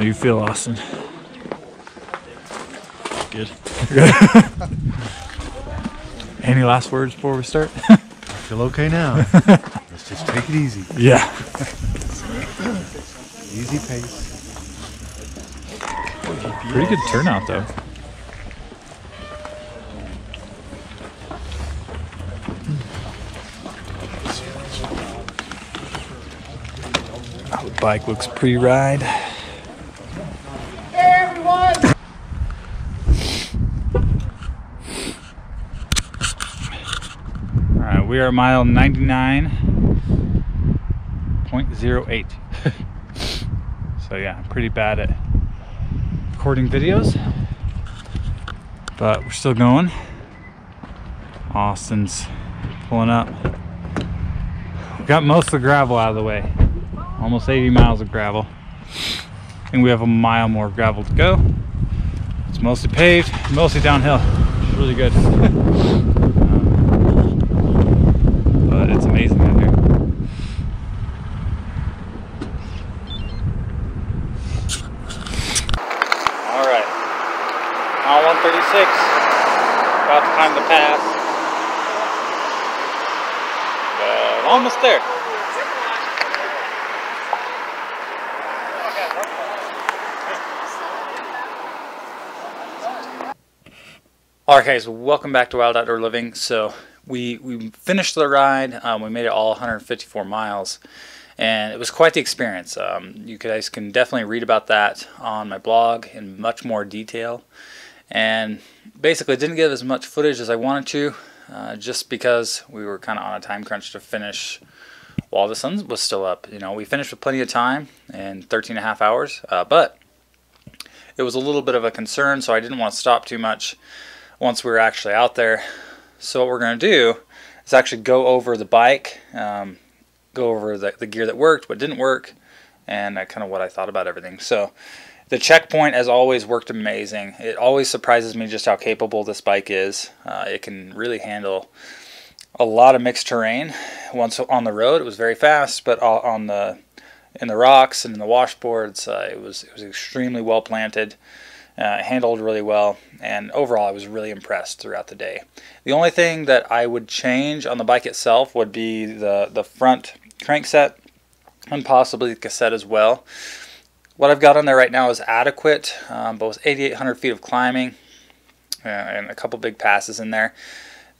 How you feel, Austin? Good. Any last words before we start? I feel okay now. Let's just take it easy. yeah. Easy pace. Pretty good turnout though. The bike looks pre-ride. We are mile 99.08. so yeah, I'm pretty bad at recording videos, but we're still going. Austin's pulling up. We got most of the gravel out of the way. Almost 80 miles of gravel. And we have a mile more gravel to go. It's mostly paved, mostly downhill. It's really good. Um, but it's amazing out here. All right. Mile 136. About to the pass. But almost there. All right, guys. Welcome back to Wild Outdoor Living. So we we finished the ride. Um, we made it all 154 miles, and it was quite the experience. Um, you guys can definitely read about that on my blog in much more detail. And basically, didn't get as much footage as I wanted to, uh, just because we were kind of on a time crunch to finish while the sun was still up. You know, we finished with plenty of time in 13 and a half hours, uh, but it was a little bit of a concern, so I didn't want to stop too much once we were actually out there. So what we're going to do is actually go over the bike, um, go over the, the gear that worked, what didn't work, and uh, kind of what I thought about everything. So the checkpoint, as always, worked amazing. It always surprises me just how capable this bike is. Uh, it can really handle a lot of mixed terrain. Once on the road, it was very fast, but on the in the rocks and in the washboards, uh, it was it was extremely well planted. Uh, handled really well, and overall, I was really impressed throughout the day. The only thing that I would change on the bike itself would be the the front crankset and possibly the cassette as well. What I've got on there right now is adequate, um, both 8,800 feet of climbing uh, and a couple big passes in there.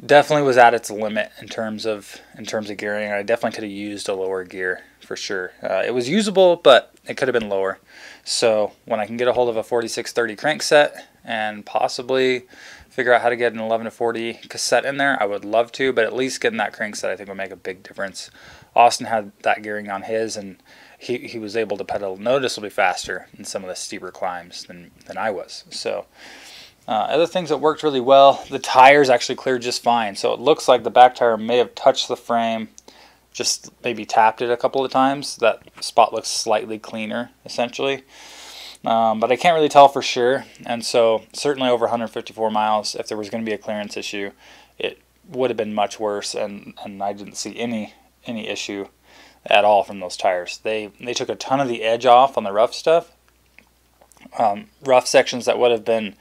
Definitely was at its limit in terms of in terms of gearing. I definitely could have used a lower gear for sure. Uh, it was usable, but it could have been lower. So when I can get a hold of a 4630 crankset and possibly figure out how to get an 11 to 40 cassette in there, I would love to. But at least getting that crankset, I think, would make a big difference. Austin had that gearing on his, and he, he was able to pedal noticeably faster in some of the steeper climbs than, than I was. So uh, other things that worked really well, the tires actually cleared just fine. So it looks like the back tire may have touched the frame, just maybe tapped it a couple of times. That spot looks slightly cleaner, essentially. Um, but I can't really tell for sure. And so certainly over 154 miles, if there was going to be a clearance issue, it would have been much worse. And, and I didn't see any any issue at all from those tires. They they took a ton of the edge off on the rough stuff. Um, rough sections that would have been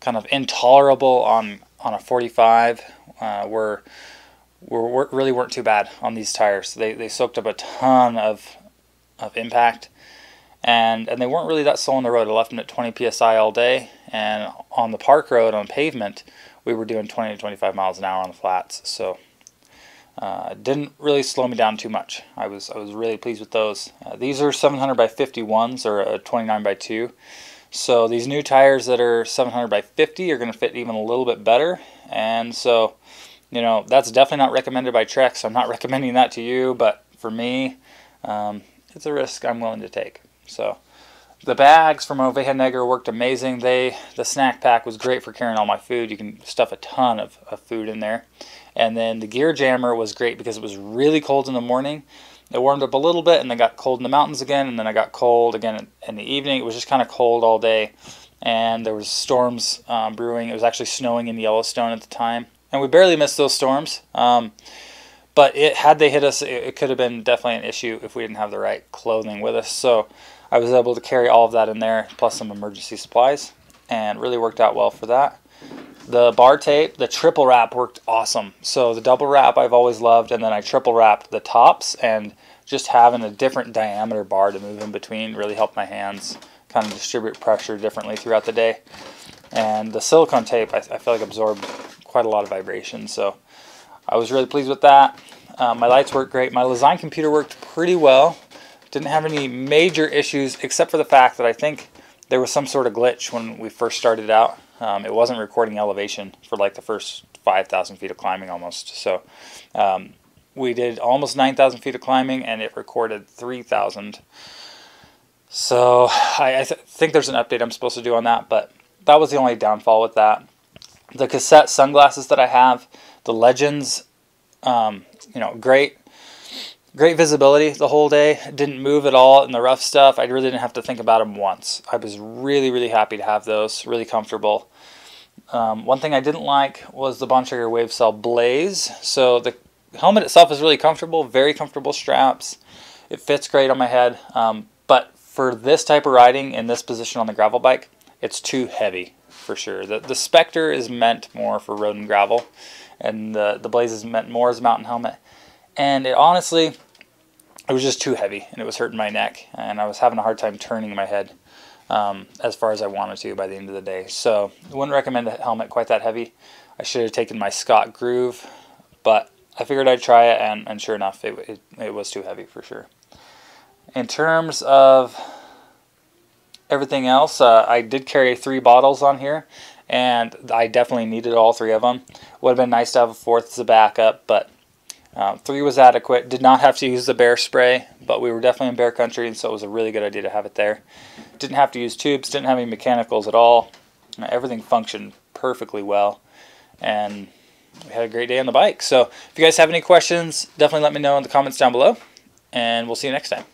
kind of intolerable on on a 45 uh, were, were, really weren't too bad on these tires. They they soaked up a ton of of impact, and and they weren't really that slow on the road. I left them at 20 psi all day, and on the park road on pavement, we were doing 20 to 25 miles an hour on the flats. So. Uh, didn't really slow me down too much. I was I was really pleased with those. Uh, these are 700 by 51s or a 29 by 2. So these new tires that are 700 by 50 are going to fit even a little bit better. And so, you know, that's definitely not recommended by Trek. So I'm not recommending that to you. But for me, um, it's a risk I'm willing to take. So the bags from Oveja Negra worked amazing. They the snack pack was great for carrying all my food. You can stuff a ton of, of food in there. And then the gear jammer was great because it was really cold in the morning. It warmed up a little bit and then got cold in the mountains again. And then I got cold again in the evening. It was just kind of cold all day. And there was storms um, brewing. It was actually snowing in Yellowstone at the time. And we barely missed those storms. Um, but it had they hit us, it, it could have been definitely an issue if we didn't have the right clothing with us. So I was able to carry all of that in there, plus some emergency supplies, and really worked out well for that. The bar tape, the triple wrap worked awesome. So the double wrap I've always loved, and then I triple wrapped the tops, and just having a different diameter bar to move in between really helped my hands kind of distribute pressure differently throughout the day. And the silicone tape, I, I feel like absorbed quite a lot of vibration, so I was really pleased with that. Um, my lights worked great. My Lezyne computer worked pretty well. Didn't have any major issues except for the fact that I think there was some sort of glitch when we first started out. Um, it wasn't recording elevation for like the first 5,000 feet of climbing almost. So um, we did almost 9,000 feet of climbing and it recorded 3,000. So I, I th- think there's an update I'm supposed to do on that, but that was the only downfall with that. The cassette sunglasses that I have, the Legends, um, you know, great great visibility the whole day. Didn't move at all in the rough stuff. I really didn't have to think about them once. I was really, really happy to have those. Really comfortable. Um, one thing I didn't like was the Bontrager WaveCel Blaze. So the helmet itself is really comfortable, very comfortable straps. It fits great on my head. Um, but for this type of riding in this position on the gravel bike, it's too heavy for sure. The, the Specter is meant more for road and gravel, and the, the Blaze is meant more as a mountain helmet. And it honestly, it was just too heavy and it was hurting my neck and I was having a hard time turning my head um, as far as I wanted to by the end of the day. So I wouldn't recommend a helmet quite that heavy. I should have taken my Scott Groove, but I figured I'd try it and, and sure enough, it, it, it was too heavy for sure. In terms of everything else, uh, I did carry three bottles on here and I definitely needed all three of them. Would have been nice to have a fourth as a backup, but um, three was adequate. Did not have to use the bear spray, but we were definitely in bear country, and so it was a really good idea to have it there. Didn't have to use tubes, didn't have any mechanicals at all. Everything functioned perfectly well, and we had a great day on the bike. So if you guys have any questions, definitely let me know in the comments down below, and we'll see you next time.